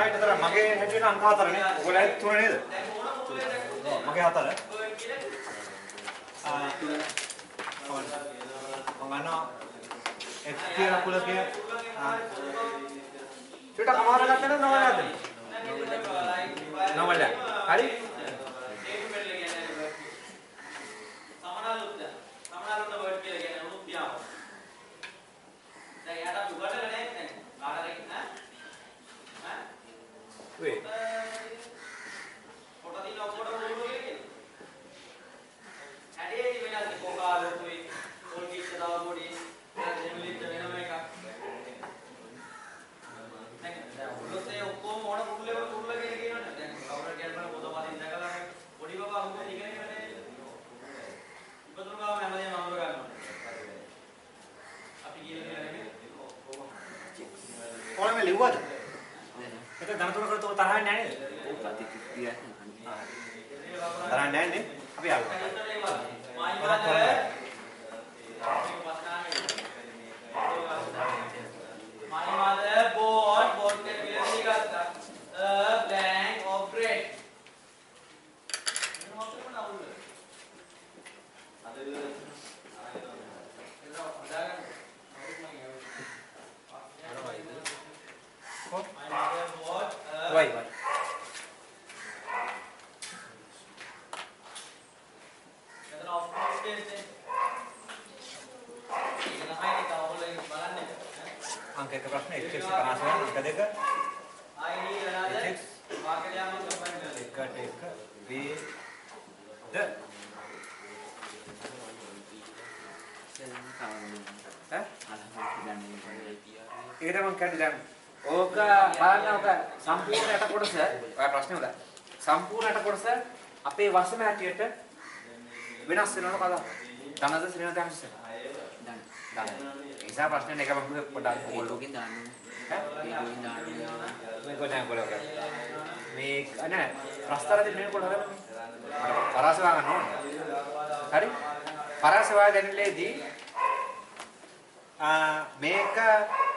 Right එතන මගේ හැටියට අංක හතරනේ. ඔයගොල්ලෝ ඇත් තුන නේද? ඔව් මගේ හතර. ආ මම අනවා එක් කියලා කුලකේ ආ චුට්ටක් අමාරු ගත්තද නවලද? නවල. හරි? සමනලුත් සමනලුත් වර්ඩ් කියලා කියන්නේ උනුත් තියාම. දැන් යාට අපි උගටලා නැහැ දැන්. කාටද ඈ? ඈ? ඔය කොට දින ඔක්කොට උරුම කියලා කියන්නේ. හැඩයේදී වෙනස් කොකා ලොකුයි. පොල් කිච්ච තව පොඩි. දෙමිලිට වෙනම එකක්. දැන් දැන් උල්ලසේ ඔක්කොම ඕන කුරුල්ලේ කුරුල්ල කියලා කියනවනේ. දැන් කවුරු කියනවා පොත පදින් දැකලා පොඩි බබා උඹ ඉගෙන ගන්න ඉපදුණු ගාම හැමදේම අඳුර ගන්නවා. අපි කියලා කියලා නෙමෙයි. කොහොම ලිව්වද? ඒක ධන තුන කරතෝ තරහ නැහැ නේද? තරහ නැහැ නේ? අපි ආවා. My mother bought bought එක පිළිගනි ගත්තා. A blank of bread. එන්න හොස්ටල් වල අවුල්. අද My mother bought a වයි වයි. මෙතන of course දෙන්නේ. ඒක තමයි තව ඔයගොල්ලෝ බලන්නේ. අංක එක ප්‍රශ්න x x 50 අංක දෙක I need another X. වාක්‍යයක් කම්බයින් කරලා. එකට එක v ද ඈ ඒකට මම කියන්නේ දැන් ඕක බලන්න ඕක සම්පූර්ණ යට කොටස. ඔය ප්‍රශ්නේ උදා සම්පූර්ණ යට කොටස අපේ වසන හැටියට වෙනස් වෙනවද කවදා? ධනද ශ්‍රේණ තැන්ස දන්න. දන්න. ඒසා ප්‍රශ්නේ එක මම පොඩ්ඩක් ඒ ලෝකෙන් දාන්න ඒ ලෝකෙන් දාන්න මේ කොහෙන් බලව මේ නෑ ප්‍රස්තාර දෙන්නේ කොහොමද හදන්නේ පරාසවා ගන්න ඕනේ. හරි. පරාසවා ගැනීමේදී ආ මේක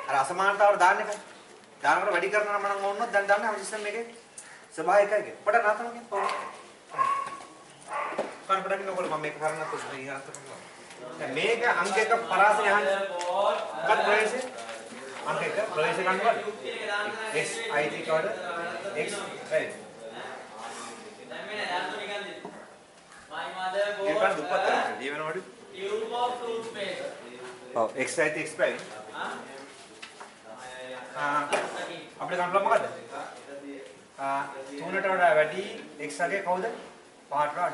අර අසමානතාවට දාන්න එපා. දානකට වැඩි කරනවා නම් මම ඕනොත් දැන් දාන්න හැම සිස්ටම් එකේ ස්වභාවිකයි කිය. පොඩ නාතන කියන්නේ කොහොමද? කන පොඩක් නෝකල මම මේක කරන්න කොහොමද ඉහළට කරනවා. දැන් මේක අංක එක පරාසය යහන්නේ මොකක්ද ප්‍රවේශය? අංක එක ප්‍රවේශය ගන්නවද? x i t කවද? x right. දැන් මෙන්න දැන් නිකන් දෙන්න. My mother ඒක bought දුප්පත් a කරනවා. දී වෙනවලු. tube of toothpaste. ඔව් x i t x prime. හා? ආ අපිට ගන්න පුළුවන් මොකද්ද? ආ තුනට වඩා වැඩි x අගේ කවුද? පහට වඩා.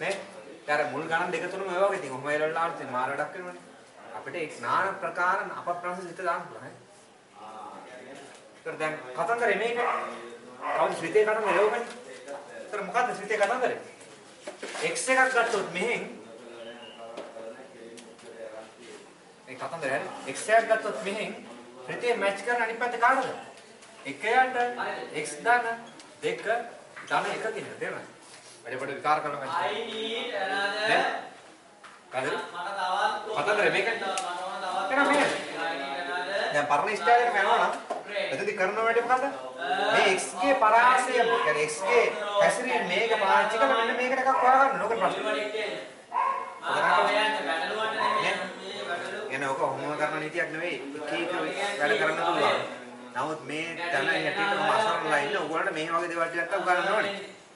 නේ? ඊට මුල් ගණන් දෙක තුනම ඒ වගේ ඉතින් ඔහම එලවලා ආවත් ඉතින් මාර වැඩක් වෙනවනේ. අපිට එක් නාන ප්‍රකාර අපප්‍රංශ සිත දාන්න පුළුවන් නේ. ඒතර දැන් කතන්දරේ මේකනේ. කවුද ශ්‍රිතේ කතන්දරේ එවකනේ. ඒතර මොකද්ද ශ්‍රිතේ කතන්දරේ? x එකක් ගත්තොත් මෙහෙන් මේ කතන්දරේ හරි x එකක් ගත්තොත් මෙහෙන් ප්‍රතිේ මැච් කරන අනිත් පැත්ත කාටද? 1යට x ධන 2 ධන 1 කියන තේරෙනවද? වැඩි පොඩි විකාර කරන මැච්. I need another කවුද? මට තවත් කතන්දර මේක එන මේ දැන් පරණ ස්ටයිල් එකට යනවා නම් එතෙදි කරන වැඩේ මොකද්ද? මේ x ගේ පරාසය කියන්නේ x ගේ හැසිරීම මේක පාවිච්චි කරලා මෙන්න මේකට එකක් හොයාගන්න ඕක ප්‍රශ්නේ. මම තව යන්න එන ඔක හොම කරන නීතියක් නෙවෙයි. එක එක වැඩ කරන්න පුළුවන්. නමුත් මේ තන හැටියට මම අසරණලා ඉන්න ඕගොල්ලන්ට මේ වගේ දේවල් ටිකක් උගන්වන්න ඕනේ.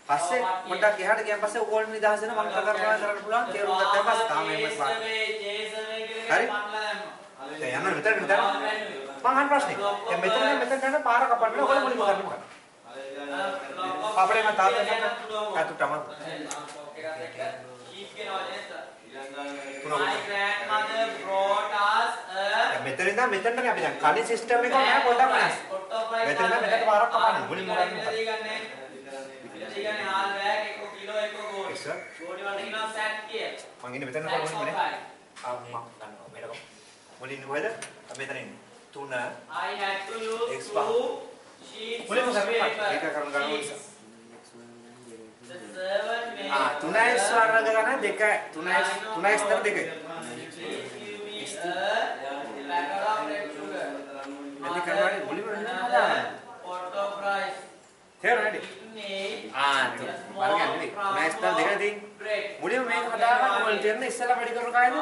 පස්සේ පොඩ්ඩක් එහාට ගියන් පස්සේ ඕගොල්ලෝ නිදහස් වෙන මම කරනවා කරන්න පුළුවන් තේරුම් ගත්තා පස්සේ තාම එහෙම බා. හරි? දැන් යන්න මෙතන මෙතන මම අහන ප්‍රශ්නේ. දැන් මෙතන ඉඳන් මෙතන යන පාර කපන්න ඕගොල්ලෝ මුලින්ම කරන්නේ මොකක්ද? අපේ මම තාත්තට අතුටම My grandmother brought us a දැන් මෙතන ඉඳන් මෙතනට අපි දැන් කලින් සිස්ටම් එක නෑ පොඩ්ඩක් වෙනස්. මෙතන ඉඳන් මෙතනට පාරක් කපන්න කරන්නේ මොකක්ද? ගන්නේ හාල් බෑග් 1 කිලෝ 1 ගෝලි. ගෝලි වලට කියනවා සැට් කියලා. මං ඉන්නේ මෙතන කොහොමද ඉන්නේ? ආ මම ගන්නවා මෙතන. මුලින් කොහෙද? මෙතන ඉන්නේ. 3 I had to use two sheets මුලින්ම කරන්නේ paper. ඒක කරන ගමන් Sheets. The ආ 3 ස්වර ගණන දෙක 3 3 ස්තර දෙක. එතන කරන්නේ බොලිවර නේද? Auto price. තේරුණාද? ආ බලන්න නේද? 3 ස්තර දෙක තියෙන. මුලින්ම මේක හදාගන්න ඕනේ තේරෙන ඉස්සලා වැඩි කරන කායද?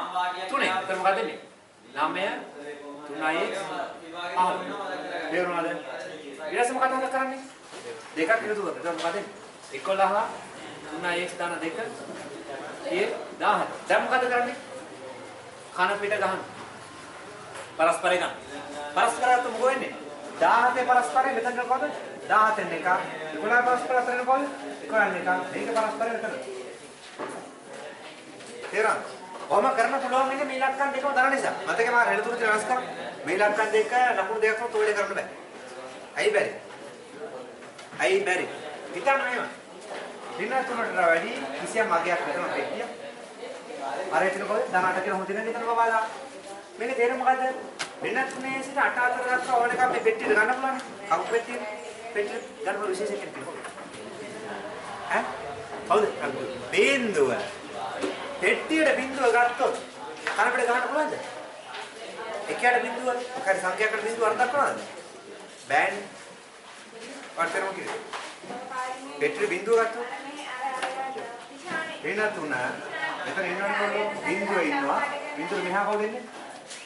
3. ඒක මොකද වෙන්නේ? 9 3යි 5. තේරුණාද? ඊට පස්සේ මොකද කරන්නේ? දෙකක් ඉතුරු කරලා. ඒක මොකද වෙන්නේ? 11 3යි x දාන දෙක. ඒ 10. දැන් මොකද කරන්නේ? කන පිට ගහන. පරස්පරය ගන්න. පරස්පරයත් මොකෝ වෙන්නේ? 17 පරස්පරය මෙතන කොහොමද? 17 එක 11 පරස්පර අතර එන කොහොමද? 11 එක මේක පරස්පරය මෙතන. තේරුණාද? කොහොම කරන්න පුළුවන් ඉන්නේ මේ ඉලක්කම් දෙකම දරන නිසා. මතකේ මා රෙලතුරු වෙනස් කරා. මේ ඉලක්කම් දෙක ලකුණු දෙකක් තෝරේ කරන්න බෑ. ඇයි බැරි? ඇයි බැරි? හිතන්න මේවා. දින තුනට වැඩි කිසියම් මගයක් නැතන පෙට්ටිය. අර එතන කොහෙද? ධන 8 කියලා හොඳින් නේද කරනවා බාලා. මේකේ තේරුම මොකද්ද? වෙන තුනේ සිට 8 අතර දක්වා ඕන එකක් මේ පෙට්ටියට ගන්න පුළුවන්. කවුරු පෙට්ටිය? පෙට්ටිය ගන්න පුළුවන් විශේෂ කෙනෙක් කියලා. ඈ? කවුද? බින්දුව. පෙට්ටියට බින්දුව ගත්තොත් කනපිට ගන්න පුළුවන්ද? එකයට බින්දුව, මොකද සංඛ්‍යාවකට බින්දුව අර දක්වනවද? බෑනේ. වර්තනම කිව්වේ. පෙට්ටියට බින්දුව ගත්තොත් වෙන තුන මෙතන ඉන්නවනේ බින්දුව ඉන්නවා. බින්දුව මෙහා කවුද ඉන්නේ?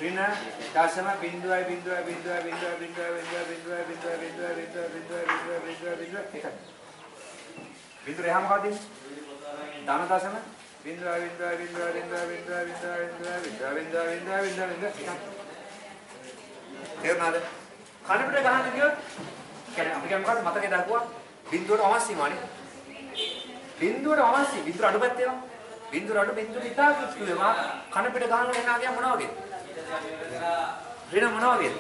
ඍණ දශම බින්දුවයි බින්දුවයි බින්දුවයි බින්දුවයි බින්දුවයි බින්දුවයි බින්දුවයි බින්දුවයි බින්දුවයි බින්දුවයි බින්දුවයි බින්දුවයි බින්දුවයි එකයි. බින්දුව එහා මොකක්ද ඉන්නේ? ධන දශම බින්දුවයි බින්දුවයි බින්දුවයි බින්දුවයි බින්දුවයි බින්දුවයි බින්දුවයි බින්දුවයි බින්දුවයි බින්දුවයි බින්දුවයි එකයි. තේරුණාද? කනපිට ගහන්න ගියොත් කියන්නේ අපි කියන්නේ මොකද්ද මතකේ දාපුවා බින්දුවට අවශ්‍ය මානේ. බින්දුවට අවශ්‍ය බින්දුව අඩු පැත්තේ යනවා. බින්දුව අඩු බින්දුව ඉතා කිව්වේ මා කන පිට ගහන වෙනා ගියා මොනවා වගේද? වෙන මොනවා වගේද?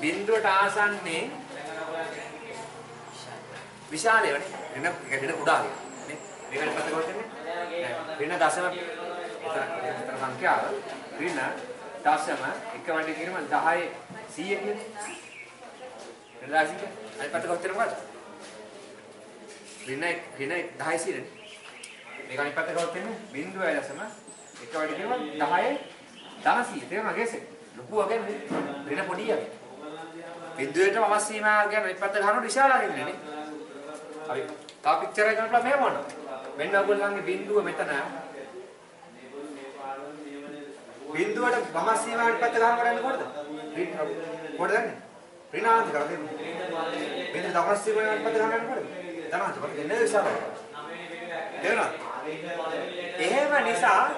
බින්දුවට ආසන්නේ විශාලය වනේ. වෙන වෙන උඩා වගේ. නේ? මේකට පැත්ත කොටන්නේ? වෙන දශම විතර සංඛ්‍යාව ඍණ දශම එක වටේ කියනවා 10 100 කියන්නේ. එදාසික අයි පැත්ත කොටන්නේ මොකද්ද? ඍණ ඍණ 10 100 නේ. මේක අනිත් පැත්ත කොහෙද තියෙන්නේ? බින්දුවයි දශම එක වඩේ කියනම 10 ධන 100 තේරුණා ගේසේ. ලොකු වගේ නේ. ඍණ පොඩි වගේ. බින්දුවේට අවශ්‍ය සීමා කියන අනිත් පැත්ත ගන්නකොට විශාලයි නේ. අපි තා පික්චර් එක ගන්නකොට මෙහෙම වුණා. මෙන්න ඔයගොල්ලන්ගේ බිඳුව මෙතන. බිඳුවට වම සීමාවට පැත්ත ගන්න කරන්නේ කොහෙද? කොහෙද? ඍණාන්ත කරන්නේ. බිඳුව දකුණු සීමාවට පැත්ත ගන්න කරන්නේ කොහෙද? ධනාන්ත පැත්ත දෙන්නේ විශාලයි. තේරුණා? එහෙම නිසා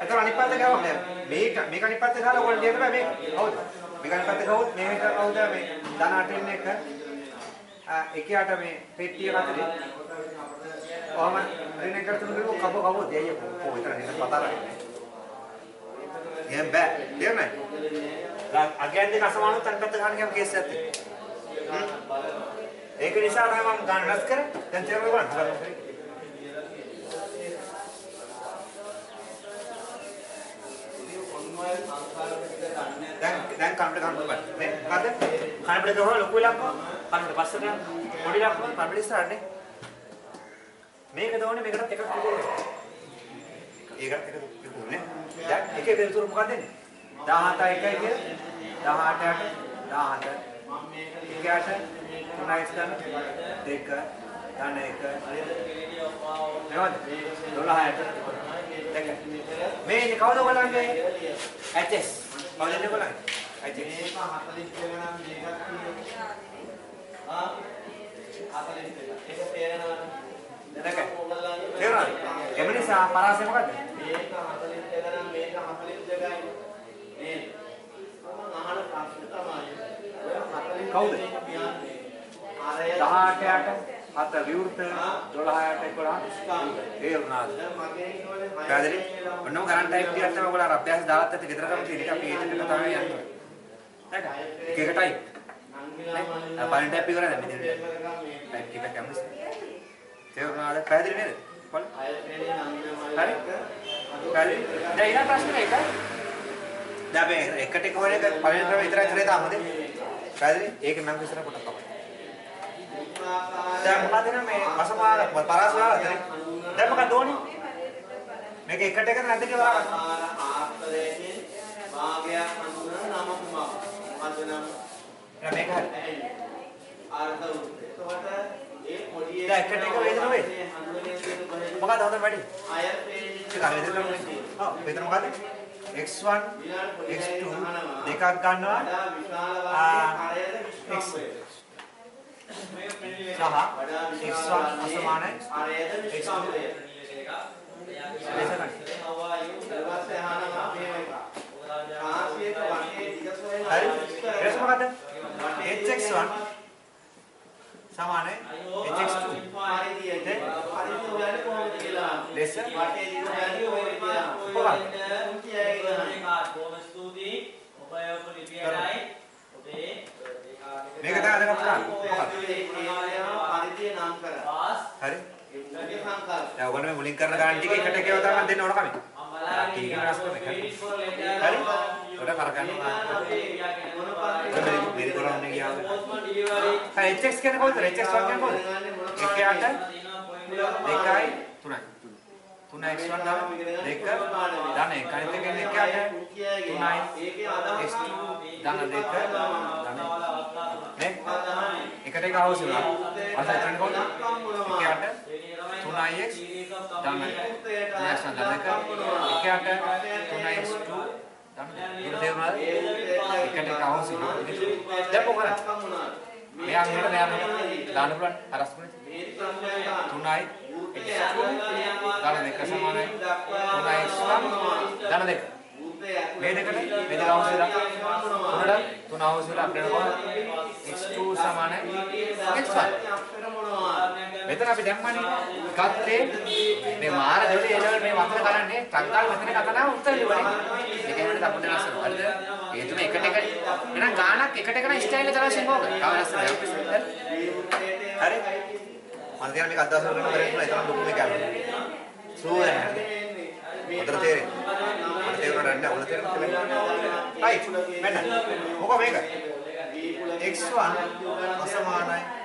අතන අනිත් පැත්ත ගාව මේක මේක අනිත් පැත්ත ගාලා ඔයගොල්ලෝ දෙන්න බෑ මේක. හවුද? මේක අනිත් පැත්ත ගාවොත් මේක කවුද? මේ ධන අටින් එක. එකයට මේ පෙට්ටිය අතරේ ඔහම රින එකට තුනක කබ කබ දෙය පො විතර නේද පතරයි එහෙනම් බෑ. තේරුණාද අගයන් දෙක අසමානව තන් පැත්ත ගන්න කියන කේස් එකක්. තියෙනවා ඒක නිසා තමයි මම ගන්න රස් කරේ. දැන් තේරුණා බලන්න. දැන් දැන් කම්පිට ගන්න බලන්න. නේ මොකද කම්පිට ගහන ලොකු ඉලක්කම. කම්පිට පස්සට යන පොඩි ඉලක්කම. කම්පිට ඉස්සරහට මේක දෝනේ මේකටත් එකක් විතර ඒකත් එකක් විතර නේ දැන් එකේ වෙනතුරු මොකක්ද දෙන්නේ? 17 එකයි කියලා. 18 17 එකයට 3යි ස්ථාන දෙක ධන එක නේද 12ට දෙක මේ ඉන්නේ කවුද ඔයගොල්ලන්ගේ HS කවුද ඉන්නේ ඔයගොල්ලන්ගේ HS මේක 40 කියලා නම් මේකක් තියෙනවා. ආ 40 කියලා. ඒක තේරෙනවද? ඔයගොල්ලන්ගේ තේරුණාද එම නිසා පරාසය මොකද්ද මේක 40 කියලා නම් මේක 42යි. නේද? මම අහන ප්‍රශ්න තමයි ඔය 40 කවුද? කියන්නේ අරය 18ට 7 විවෘත 12ට 11 තේරුණාද? දැන් මගේ ඉන්නවනේ හය පැහැදිලි? කියලා. ඔන්නම කරන්ට් ටයිප් ටිකක් තමයි ඔයගොල්ලෝ අර අභ්‍යාස දාලත් ඇත්ත ගෙදර ගම තියෙන එක අපි ඒකට තමයි යන්නේ. හරි එක එක ටයිප් නංගිලා අර පරිණ ටයිප් එක කරන්නේ මෙතන. ටයිප් ටිකක් යමුස් තේරුණාද? පැහැදිලි නේද? කොල් හරි. පැහැදිලි? දැන් ඊළඟ ප්‍රශ්නේ මේක දැන් අපි එකට එක හොයන එක පරිණ ක්‍රම විතරයි කරේ තාමද? පැහැදිලි? ඒක නම් විතර පොඩක් අපයි දැන් මොකද මේ පසමාල පරාසාල හතරේ. දැන් මොකද ඕනේ? මේක එකට එක නැද්ද කියලා ආත්මයෙන් භාගයක් හඳුනන නම කුමක්? මොකද නම? මේක හරි. ආර්ථ උත්තේකට ඒ පොඩි එක එකට එක වේදන වේ. මොකද හොඳට වැඩි? අය පේජ් එක වේදන නේ. ඔව් වේදන මොකද? x1 x2 දෙකක් ගන්නවා. ආ කාසියක වටේ දිග සොයන හරි. විස්තර ඊට මොකද? වටේ hx1 සමානයි. hx2 පරිදියට පරිදි හොයන්නේ කොහොමද කියලා. ලෙස වටේ දිග හොයන්නේ ඔය කියලා. කොහොමද? කුංචි අය කියනවා. මේක තමයි අද කතා ඔය පරිදිය නම් කරා. හරි. ඒකේ සංකල්ප. දැන් ඔයගොල්ලෝ මේ මුලින් කරන ගාන ටික එකට එකව තමයි දෙන්න ඕන කමෙන්. හරි. උඩ කරගන්නවා. මෙරි කරන්නේ ගියාම. හරි hx කියන්නේ කොහොමද? hx වත් කියන්නේ කොහොමද? එක යට දෙකයි තුනයි. 3x1 නම් දෙක ධන එක. අනිත් එකෙන් එක යට තුනයි x2 ධන දෙක ධන නේ? එකට එක අවශ්‍ය වෙනවා. අද එතන කොහොමද? එක යට 3x ධන 3x1 ධන දෙක එක යට 3x2 ධන දෙක. ඒක තේරුණාද? එකට එක අවශ්‍ය වෙනවා. දැන් මොකද? මෙයා මෙහෙට මෙයා මෙහෙට දාන්න පුළුවන් අරස් පුනේ. 3යි x2 ධන දෙක සමානයි 3x1 ධන දෙක. මේ දෙකට මේ දෙක අවශ්‍ය වෙලා තුනට තුන අවශ්‍ය වෙලා අපිට කොහොමද x2 සමානයි x1 මෙතන අපි දැම්මනේ. ගත්තේ මේ මාර දෙවලේ එලවල් මේ වතර කරන්නේ ටක්ගාල් මෙතන කතනා උත්තර දෙවනේ ඒක හැමෝටම අපිට ලස්සන හරිද? ඒ තුන එකට එක එහෙනම් ගානක් එකට එක ස්ටයිල් එක තමයි ඕක තව ලස්සන හරි. මම කියන මේක අදහස් කරගෙන කරේ තුන එතන ලොකු මේක ආවා සෝ දැන් උතර තේරෙන්නේ මට තේරුණා නෑ උන තේරෙන්නේ රයිට් මෙන්න. මොකෝ මේක? X1 අසමානයි.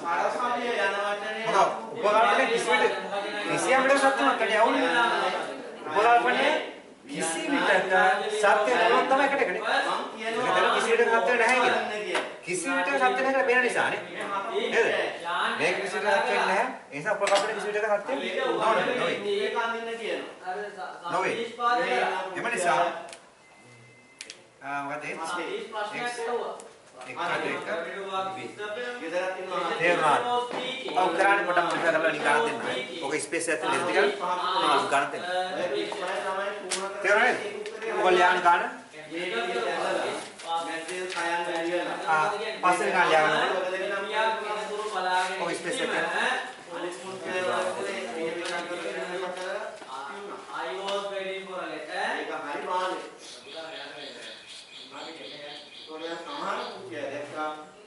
නේ සරසවිය යන වචනේ මොකක් උපකල්පනය කිසි විට කිසියම් විට සත්‍යමත් කඩේ අවුල් උපකල්පනය කිසි විටක සත්‍ය නොවන තමයි එකට එකනේ මම කියනවා ඒක කිසි විටක සත්‍ය නැහැ කියලා. කිසි විටක සත්‍ය නැහැ කියලා බේර නිසානේ නේද? මේක කිසි විටක සත්‍ය නැහැ. ඒ නිසා උපකල්පනය කිසි විටක සත්‍ය නොවන නොවේ. ඒක අඳින්න කියනවා නොවේ. එම නිසා ආ මොකද ඒ? එකට එක ගෙදරක් ඉන්නවා තේරුණා ඔව් කරානේ පොඩක් මොකද කරලා නිකන් දෙන්න ඔක ස්පේස් එකක් තියෙන ඉතින් ගන්න ගන්න දෙන්න තේරුණාද ඔයගොල්ලෝ යාන ගන්න ආ පස්සේ නිකන් ලියගන්න ඔක ස්පේස් එකක් තියෙන I was waiting for a letter.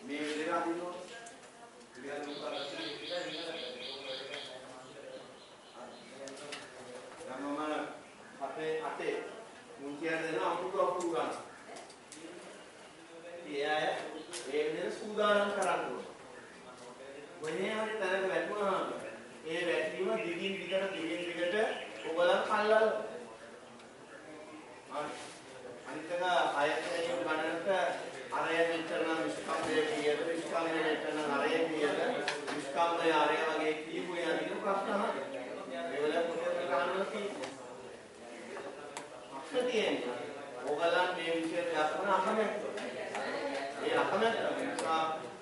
මේ විදිහට අදිනවා. මම අපේ අතේ මුන්තියට දෙන අමුතු අකුරු ගන්න. ඒ අය ඒ විදිහට සූදානම් කරන්න ඕනේ. මොනේ හරි තැනක වැටුණාම ඒ වැටීම දිගින් දිගට දිගින් දිගට ඔබලන් කල්ලල්. අනිත් එක අයතනියු ගණනට අරය මෙච්චර නම් විස්කම්බය කීයද විස්කම්බය මෙච්චර නම් අරය කීයද විස්කම්බය අරය වගේ කීපු යන්නේ ප්‍රශ්න අහනවා. ඒවල පොතේ ගන්නවල තියෙනවා. ප්‍රශ්න තියෙනවා. ඔයගලන් මේ විෂයට යන්න අකමැත්තෝ. ඒ අකමැත්ත නිසා ඔයගලන්ගේ